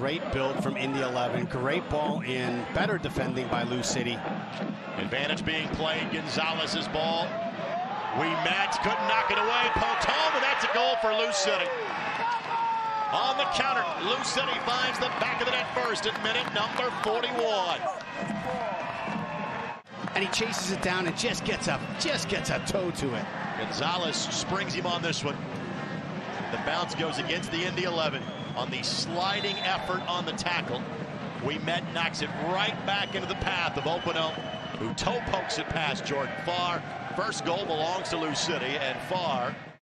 great build from Indy 11. Great ball in. Better defending by Lou City. Advantage being played. Gonzalez's ball. We match. Couldn't knock it away. Home, and that's a goal for Lou City. On the counter, Lou City finds the back of the net first at minute number 41. And he chases it down and just gets a just gets a toe to it. Gonzalez springs him on this one. The bounce goes against the Indy 11 on the sliding effort on the tackle. We met knocks it right back into the path of Hoppenot, who toe pokes it past Jordan Farr. First goal belongs to Lou City, and Farr